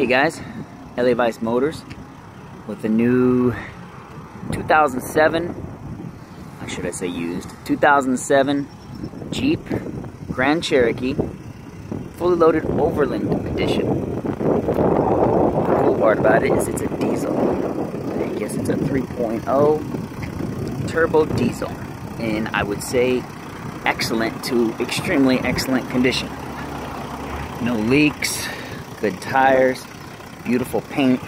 Hey guys, LA Vice Motors with the new 2007, or should I say used, 2007 Jeep Grand Cherokee fully loaded Overland Edition. The cool part about it is it's a diesel. I guess it's a 3.0 turbo diesel. And I would say excellent to extremely excellent condition. No leaks, good tires, beautiful paint,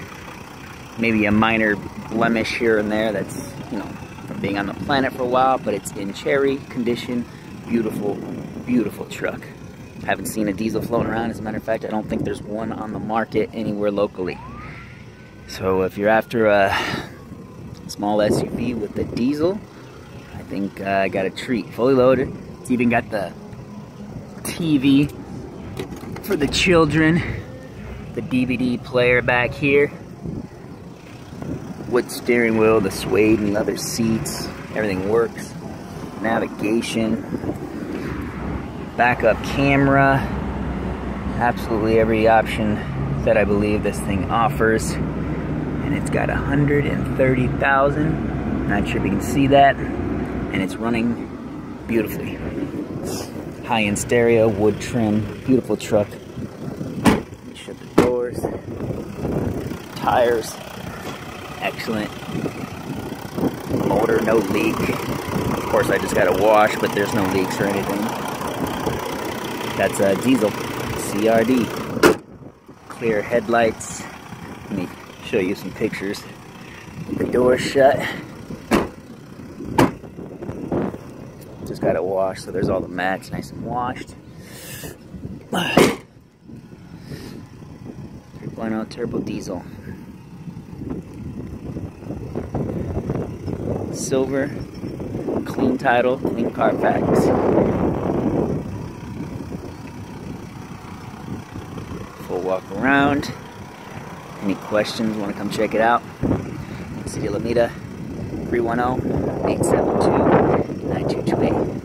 maybe a minor blemish here and there that's, you know, from being on the planet for a while, but it's in cherry condition, beautiful, beautiful truck. Haven't seen a diesel floating around. As a matter of fact, I don't think there's one on the market anywhere locally. So if you're after a small SUV with a diesel, I think uh, I got a treat. Fully loaded. It's even got the TV for the children. The DVD player back here. Wood steering wheel, the suede and leather seats. Everything works. Navigation. Backup camera. Absolutely every option that I believe this thing offers. And it's got 130,000. Not sure if you can see that. And it's running beautifully. High-end stereo, wood trim, beautiful truck. Doors. Tires, excellent. Motor, no leak. Of course, I just got to wash, but there's no leaks or anything. That's a diesel, CRD. Clear headlights. Let me show you some pictures. The door shut. Just got it washed, so there's all the mats nice and washed. 1.0 turbo diesel. Silver, clean title, clean Carfax. Full walk around. Any questions, want to come check it out? City of Alameda, 310 872 9228.